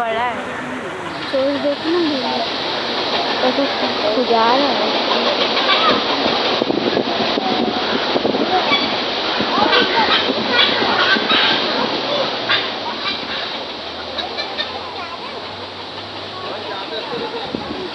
बड़ा है। तो देखना ना खुजा रहा है।